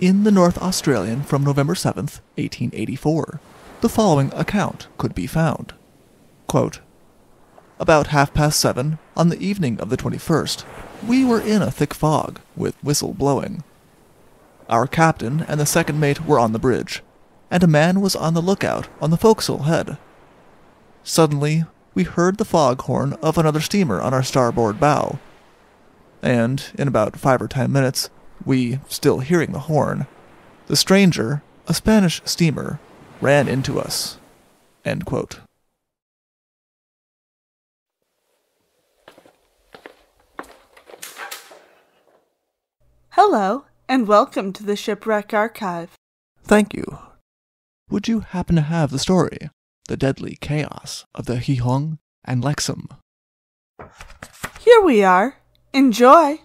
in the North Australian from November 7th, 1884. The following account could be found. Quote, About half past seven on the evening of the 21st, we were in a thick fog, with whistle blowing. Our captain and the second mate were on the bridge, and a man was on the lookout on the forecastle head. Suddenly, we heard the fog horn of another steamer on our starboard bow. And in about five or ten minutes, we still hearing the horn, the stranger, a Spanish steamer, ran into us. End quote. Hello, and welcome to the Shipwreck Archive. Thank you. Would you happen to have the story, The Deadly Chaos of the Gijon and Lexham? Here we are. Enjoy!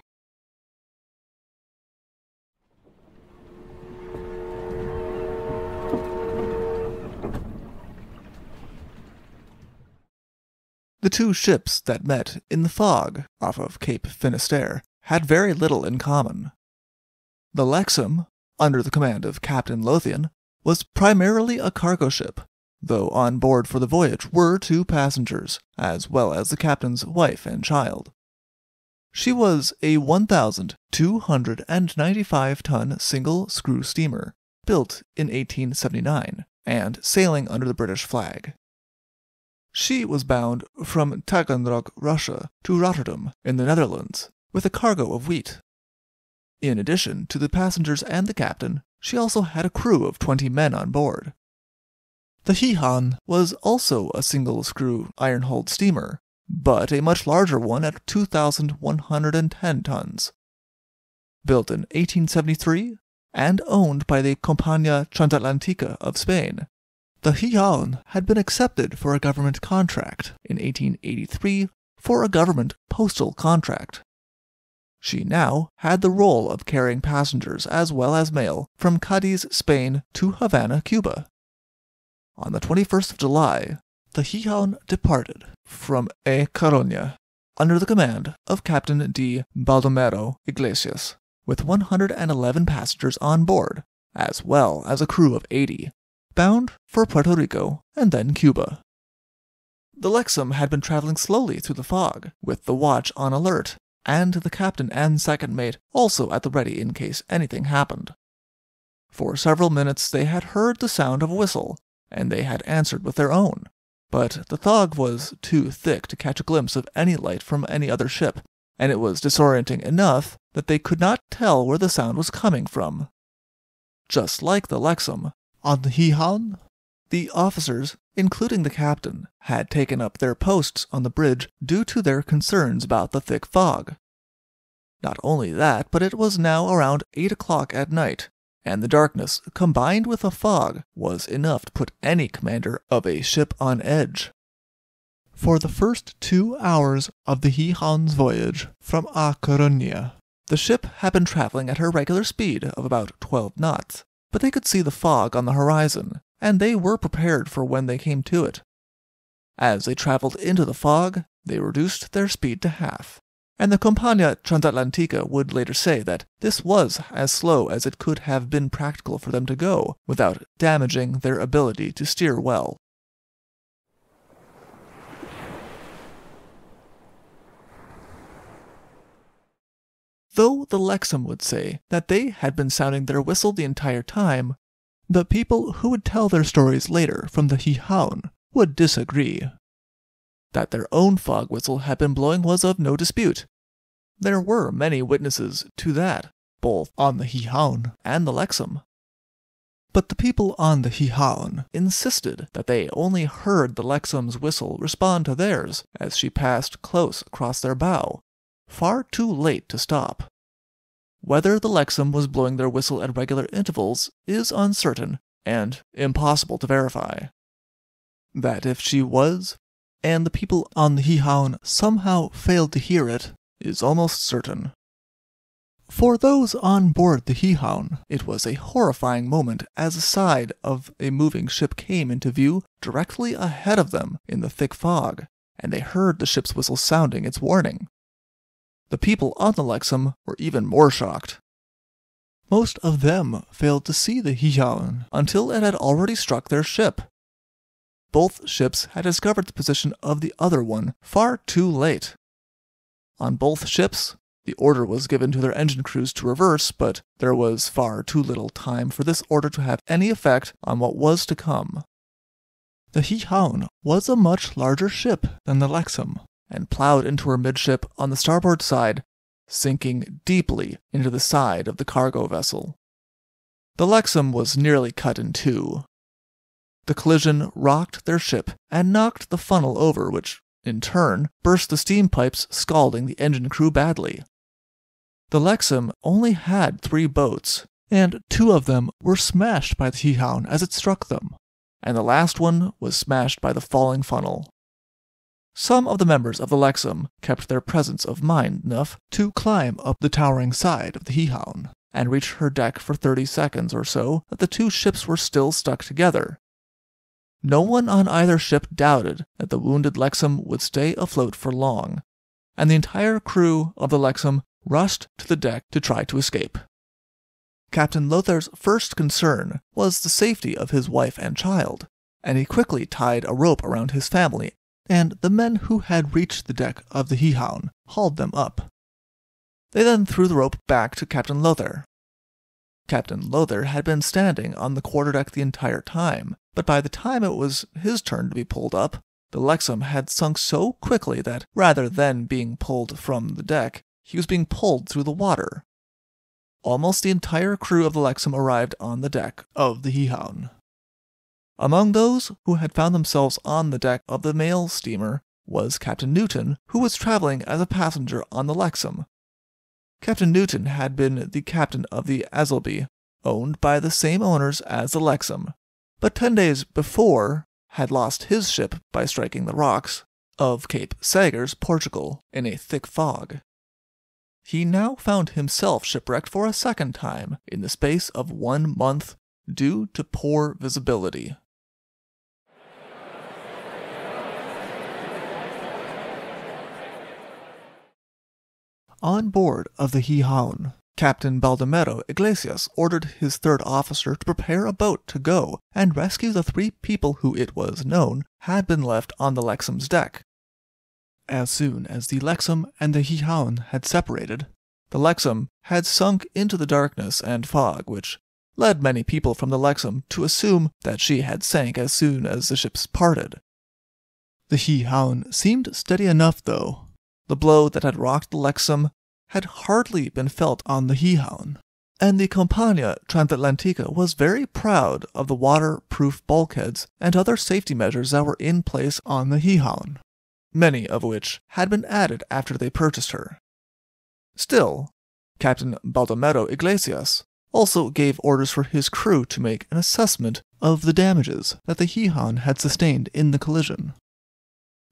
The two ships that met in the fog off of Cape Finisterre had very little in common. The Lexham, under the command of Captain Lothian, was primarily a cargo ship, though on board for the voyage were two passengers, as well as the captain's wife and child. She was a 1,295 ton single screw steamer, built in 1879, and sailing under the British flag. She was bound from Taganrog, Russia, to Rotterdam in the Netherlands, with a cargo of wheat. In addition to the passengers and the captain, she also had a crew of twenty men on board. The Gijon was also a single screw iron hulled steamer, but a much larger one at 2,110 tons. Built in 1873 and owned by the Compañía Transatlántica of Spain, the Gijon had been accepted for a government contract in 1883 for a government postal contract. She now had the role of carrying passengers as well as mail from Cadiz, Spain to Havana, Cuba. On the 21st of July, the Gijon departed from A Coruña under the command of Captain D. Baldomero Iglesias, with 111 passengers on board, as well as a crew of 80, bound for Puerto Rico and then Cuba. The Lexham had been traveling slowly through the fog, with the watch on alert, and the captain and second mate also at the ready in case anything happened. For several minutes they had heard the sound of a whistle, and they had answered with their own, but the fog was too thick to catch a glimpse of any light from any other ship, and it was disorienting enough that they could not tell where the sound was coming from. Just like the Lexham, on the Gijon, the officers, including the captain, had taken up their posts on the bridge due to their concerns about the thick fog. Not only that, but it was now around eight o'clock at night, and the darkness, combined with the fog, was enough to put any commander of a ship on edge. For the first two hours of the Gijon's voyage from A the ship had been traveling at her regular speed of about 12 knots, but they could see the fog on the horizon, and they were prepared for when they came to it. As they traveled into the fog, they reduced their speed to half, and the Compañía Transatlántica would later say that this was as slow as it could have been practical for them to go without damaging their ability to steer well. Though the Lexham would say that they had been sounding their whistle the entire time, the people who would tell their stories later from the Gijon would disagree. That their own fog whistle had been blowing was of no dispute. There were many witnesses to that, both on the Gijon and the Lexham. But the people on the Gijon insisted that they only heard the Lexham's whistle respond to theirs as she passed close across their bow, far too late to stop. Whether the Lexham was blowing their whistle at regular intervals is uncertain and impossible to verify. That if she was, and the people on the Gijon somehow failed to hear it, is almost certain. For those on board the Gijon, it was a horrifying moment as a side of a moving ship came into view directly ahead of them in the thick fog, and they heard the ship's whistle sounding its warning. The people on the Lexham were even more shocked. most of them failed to see the Gijon until it had already struck their ship. Both ships had discovered the position of the other one far too late. On both ships, the order was given to their engine crews to reverse, but there was far too little time for this order to have any effect on what was to come. The Gijon was a much larger ship than the Lexham, and plowed into her midship on the starboard side, sinking deeply into the side of the cargo vessel. The Lexham was nearly cut in two. The collision rocked their ship and knocked the funnel over, which, in turn, burst the steam pipes, scalding the engine crew badly. The Lexham only had three boats, and two of them were smashed by the Gijon as it struck them, and the last one was smashed by the falling funnel. Some of the members of the Lexham kept their presence of mind enough to climb up the towering side of the Gijon and reach her deck for 30 seconds or so that the two ships were still stuck together. No one on either ship doubted that the wounded Lexham would stay afloat for long, and the entire crew of the Lexham rushed to the deck to try to escape. Captain Lothar's first concern was the safety of his wife and child, and he quickly tied a rope around his family, and the men who had reached the deck of the Gijon hauled them up. They then threw the rope back to Captain Lothar. Captain Lothar had been standing on the quarterdeck the entire time, but by the time it was his turn to be pulled up, the Lexham had sunk so quickly that, rather than being pulled from the deck, he was being pulled through the water. Almost the entire crew of the Lexham arrived on the deck of the Gijon. Among those who had found themselves on the deck of the mail steamer was Captain Newton, who was traveling as a passenger on the Lexham. Captain Newton had been the captain of the Azelby, owned by the same owners as the Lexham, but ten days before had lost his ship by striking the rocks of Cape Sagres, Portugal, in a thick fog he now found himself shipwrecked for a second time in the space of one month due to poor visibility. On board of the Gijon, Captain Baldomero Iglesias ordered his third officer to prepare a boat to go and rescue the three people who it was known had been left on the Lexham's deck. As soon as the Lexham and the Gijon had separated, the Lexham had sunk into the darkness and fog, which led many people from the Lexham to assume that she had sank as soon as the ships parted. The Gijon seemed steady enough, though. The blow that had rocked the Lexham had hardly been felt on the Gijon, and the Compania Transatlantica was very proud of the waterproof bulkheads and other safety measures that were in place on the Gijon many of which had been added after they purchased her. Still, Captain Baldomero Iglesias also gave orders for his crew to make an assessment of the damages that the Gijon had sustained in the collision.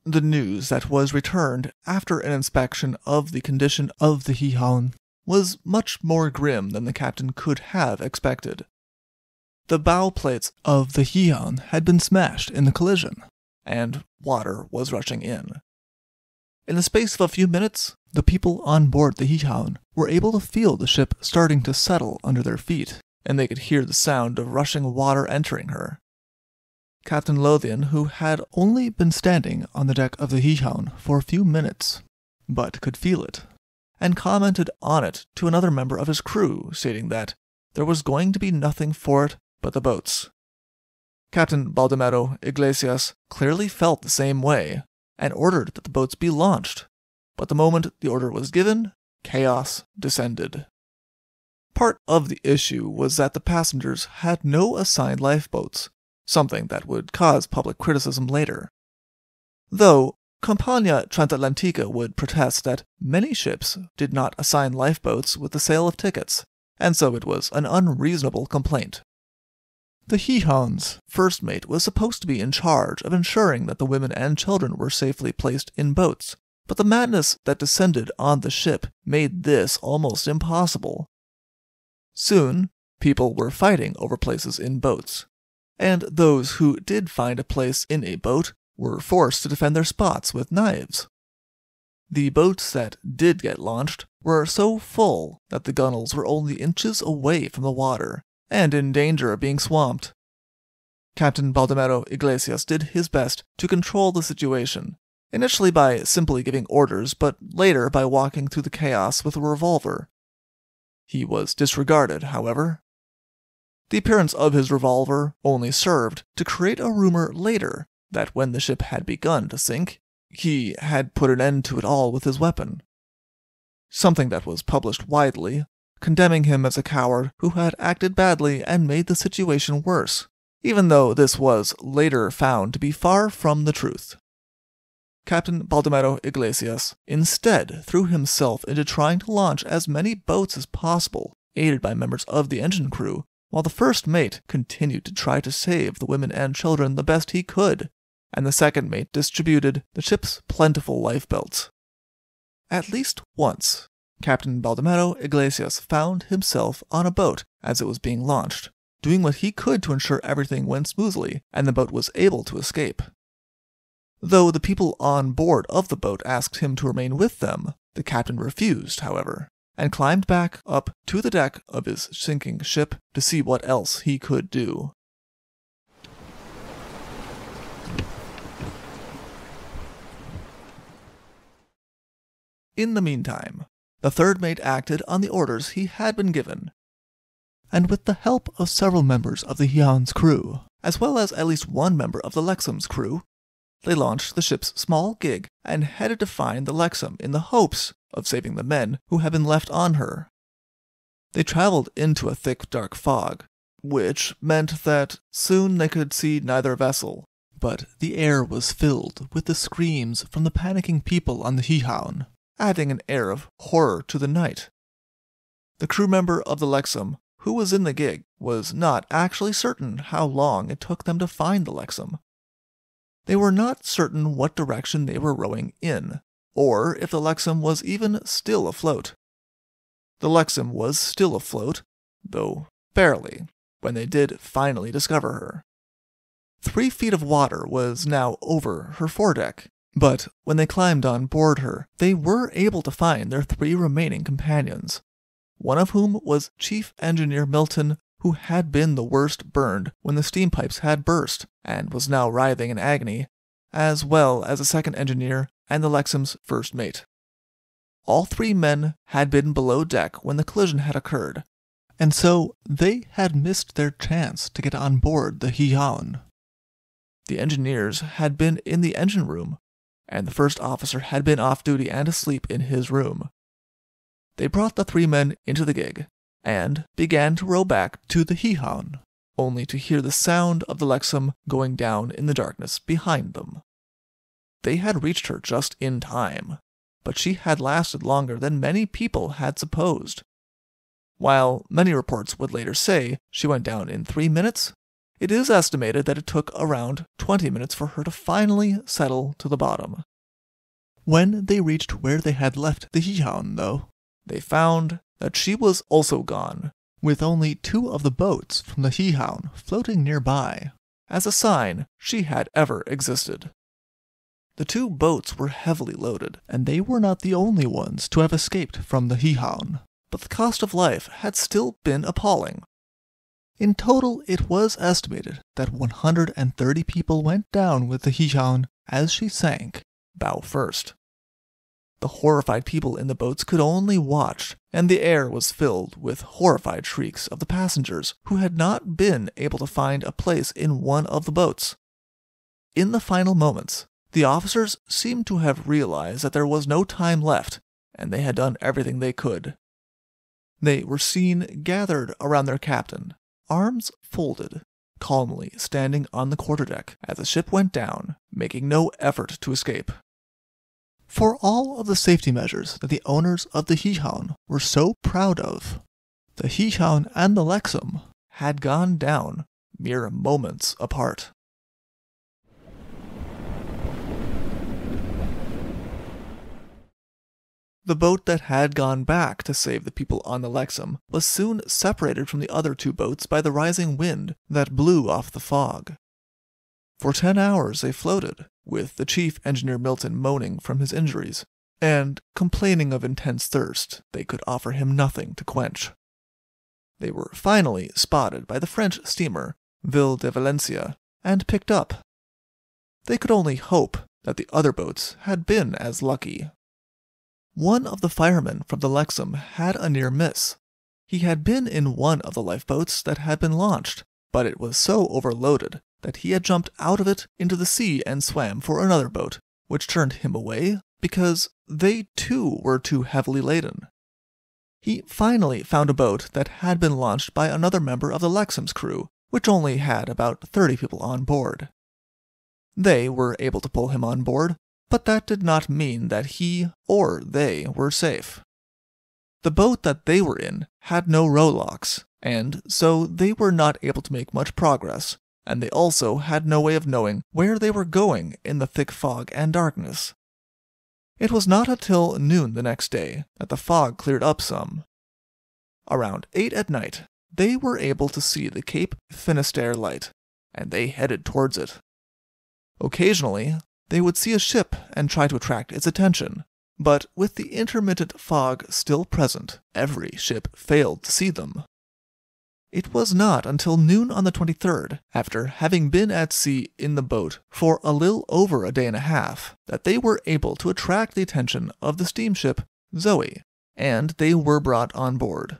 The news that was returned after an inspection of the condition of the Gijon was much more grim than the captain could have expected. The bow plates of the Gijon had been smashed in the collision, and water was rushing in. In the space of a few minutes, the people on board the Gijon were able to feel the ship starting to settle under their feet, and they could hear the sound of rushing water entering her. Captain Lothian, who had only been standing on the deck of the Gijon for a few minutes, but could feel it, and commented on it to another member of his crew, stating that there was going to be nothing for it but the boats. Captain Baldomero Iglesias clearly felt the same way and ordered that the boats be launched, but the moment the order was given, chaos descended. Part of the issue was that the passengers had no assigned lifeboats, something that would cause public criticism later. Though Compania Transatlantica would protest that many ships did not assign lifeboats with the sale of tickets, and so it was an unreasonable complaint. The Gijon's first mate was supposed to be in charge of ensuring that the women and children were safely placed in boats, but the madness that descended on the ship made this almost impossible. Soon, people were fighting over places in boats, and those who did find a place in a boat were forced to defend their spots with knives. The boats that did get launched were so full that the gunnels were only inches away from the water and in danger of being swamped. Captain Baldomero Iglesias did his best to control the situation, initially by simply giving orders, but later by walking through the chaos with a revolver. He was disregarded, however. The appearance of his revolver only served to create a rumor later that when the ship had begun to sink, he had put an end to it all with his weapon. Something that was published widely, condemning him as a coward who had acted badly and made the situation worse, even though this was later found to be far from the truth. Captain Baldomero Iglesias instead threw himself into trying to launch as many boats as possible, aided by members of the engine crew, while the first mate continued to try to save the women and children the best he could, and the second mate distributed the ship's plentiful lifebelts. At least once, Captain Baldomero Iglesias found himself on a boat as it was being launched, doing what he could to ensure everything went smoothly and the boat was able to escape. Though the people on board of the boat asked him to remain with them, the captain refused, however, and climbed back up to the deck of his sinking ship to see what else he could do. In the meantime, the third mate acted on the orders he had been given, and with the help of several members of the Gijon's crew, as well as at least one member of the Lexham's crew, they launched the ship's small gig and headed to find the Lexham in the hopes of saving the men who had been left on her. They traveled into a thick, dark fog, which meant that soon they could see neither vessel, but the air was filled with the screams from the panicking people on the Gijon adding an air of horror to the night. The crew member of the Lexham, who was in the gig, was not actually certain how long it took them to find the Lexham. They were not certain what direction they were rowing in, or if the Lexham was even still afloat. The Lexham was still afloat, though barely, when they did finally discover her. Three feet of water was now over her foredeck, but when they climbed on board her, they were able to find their three remaining companions, one of whom was Chief Engineer Milton, who had been the worst burned when the steam pipes had burst and was now writhing in agony, as well as the second engineer and the Lexham's first mate. All three men had been below deck when the collision had occurred, and so they had missed their chance to get on board the Gijon. The engineers had been in the engine room and the first officer had been off duty and asleep in his room. They brought the three men into the gig, and began to row back to the Gijon, only to hear the sound of the Lexham going down in the darkness behind them. They had reached her just in time, but she had lasted longer than many people had supposed. While many reports would later say she went down in three minutes, it is estimated that it took around 20 minutes for her to finally settle to the bottom. When they reached where they had left the Gijon, though, they found that she was also gone, with only two of the boats from the Gijon floating nearby, as a sign she had ever existed. The two boats were heavily loaded, and they were not the only ones to have escaped from the Gijon, but the cost of life had still been appalling. In total, it was estimated that 130 people went down with the Gijon as she sank, bow first. The horrified people in the boats could only watch, and the air was filled with horrified shrieks of the passengers who had not been able to find a place in one of the boats. In the final moments, the officers seemed to have realized that there was no time left, and they had done everything they could. They were seen gathered around their captain, arms folded, calmly standing on the quarterdeck as the ship went down, making no effort to escape. For all of the safety measures that the owners of the Gijon were so proud of, the Gijon and the Lexham had gone down mere moments apart. The boat that had gone back to save the people on the Lexham was soon separated from the other two boats by the rising wind that blew off the fog. For ten hours they floated, with the chief engineer Milton moaning from his injuries, and complaining of intense thirst, they could offer him nothing to quench. They were finally spotted by the French steamer Ville de Valencia and picked up. They could only hope that the other boats had been as lucky. One of the firemen from the Lexham had a near miss. He had been in one of the lifeboats that had been launched, but it was so overloaded that he had jumped out of it into the sea and swam for another boat, which turned him away because they too were too heavily laden. He finally found a boat that had been launched by another member of the Lexham's crew, which only had about 30 people on board. They were able to pull him on board, but that did not mean that he or they were safe. The boat that they were in had no rowlocks, and so they were not able to make much progress, and they also had no way of knowing where they were going in the thick fog and darkness. It was not until noon the next day that the fog cleared up some. Around eight at night, they were able to see the Cape Finisterre light, and they headed towards it. Occasionally, they would see a ship and try to attract its attention, but with the intermittent fog still present, every ship failed to see them. It was not until noon on the 23rd, after having been at sea in the boat for a little over a day and a half, that they were able to attract the attention of the steamship Zoe, and they were brought on board.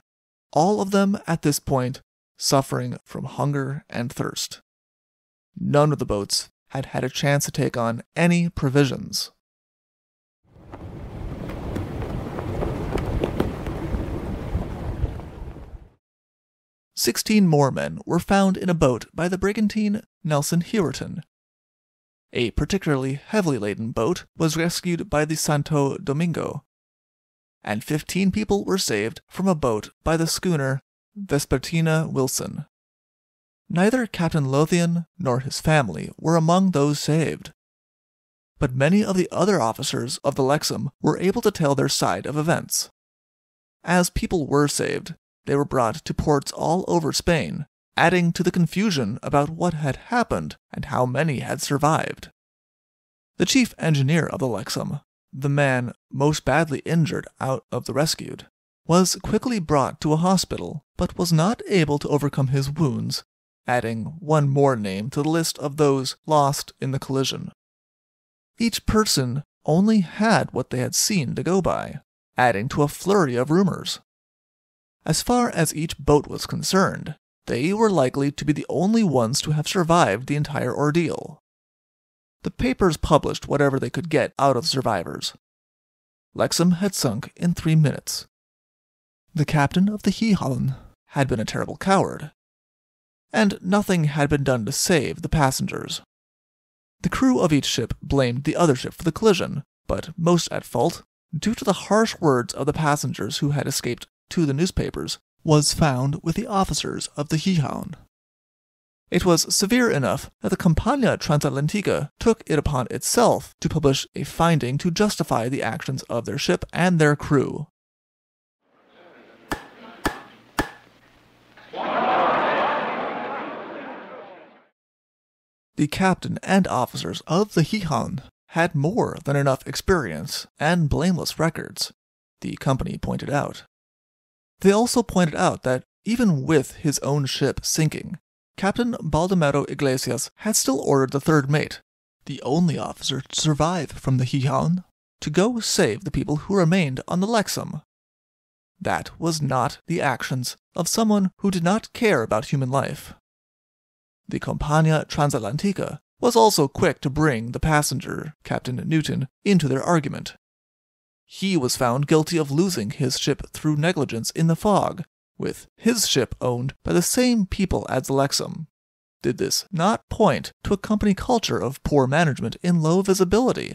All of them at this point suffering from hunger and thirst. None of the boats had had a chance to take on any provisions. Sixteen more men were found in a boat by the brigantine Nelson Hewerton. A particularly heavily laden boat was rescued by the Santo Domingo, and fifteen people were saved from a boat by the schooner Vespertina Wilson. Neither Captain Lothian nor his family were among those saved. But many of the other officers of the Lexham were able to tell their side of events. As people were saved, they were brought to ports all over Spain, adding to the confusion about what had happened and how many had survived. The chief engineer of the Lexham, the man most badly injured out of the rescued, was quickly brought to a hospital, but was not able to overcome his wounds, adding one more name to the list of those lost in the collision. Each person only had what they had seen to go by, adding to a flurry of rumors. As far as each boat was concerned, they were likely to be the only ones to have survived the entire ordeal. The papers published whatever they could get out of survivors. Lexham had sunk in three minutes. The captain of the Gijon had been a terrible coward, and nothing had been done to save the passengers. The crew of each ship blamed the other ship for the collision, but most at fault, due to the harsh words of the passengers who had escaped to the newspapers was found with the officers of the Gijon. It was severe enough that the Compañía Transatlántica took it upon itself to publish a finding to justify the actions of their ship and their crew. The captain and officers of the Gijon had more than enough experience and blameless records, the company pointed out. They also pointed out that even with his own ship sinking, Captain Baldomero Iglesias had still ordered the third mate, the only officer to survive from the Gijon, to go save the people who remained on the Lexham. That was not the actions of someone who did not care about human life. The Compañía Transatlántica was also quick to bring the passenger, Captain Newton, into their argument. He was found guilty of losing his ship through negligence in the fog, with his ship owned by the same people as Lexham. Did this not point to a company culture of poor management in low visibility?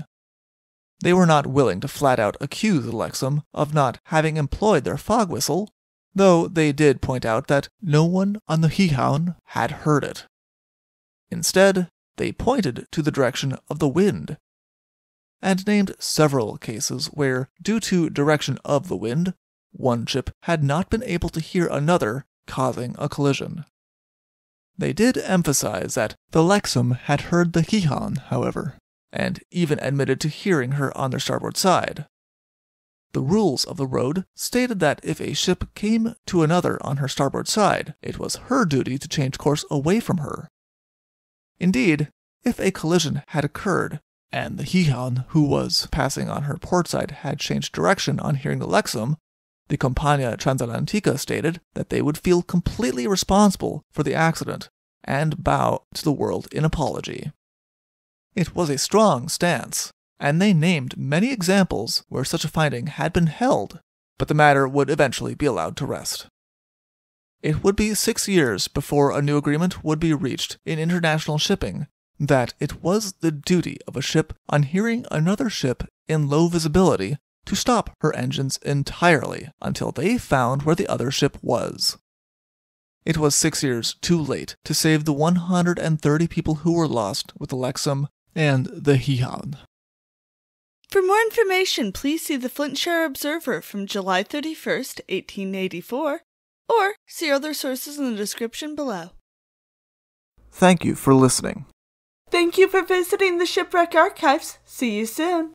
They were not willing to flat out accuse Lexham of not having employed their fog whistle, though they did point out that no one on the Gijon had heard it. Instead, they pointed to the direction of the wind and named several cases where, due to direction of the wind, one ship had not been able to hear another, causing a collision. They did emphasize that the Lexham had heard the Gijon, however, and even admitted to hearing her on their starboard side, The rules of the road stated that if a ship came to another on her starboard side, it was her duty to change course away from her. Indeed, if a collision had occurred, and the Gijon who was passing on her port side had changed direction on hearing the Lexham, the Compañía Transatlántica stated that they would feel completely responsible for the accident and bow to the world in apology. It was a strong stance, and they named many examples where such a finding had been held, but the matter would eventually be allowed to rest. It would be six years before a new agreement would be reached in international shipping that it was the duty of a ship on hearing another ship in low visibility to stop her engines entirely until they found where the other ship was. It was six years too late to save the 130 people who were lost with the Lexham and the Gijon. For more information, please see the Flintshire Observer from July 31st, 1884, or see other sources in the description below. Thank you for listening. Thank you for visiting the Shipwreck Archives. See you soon.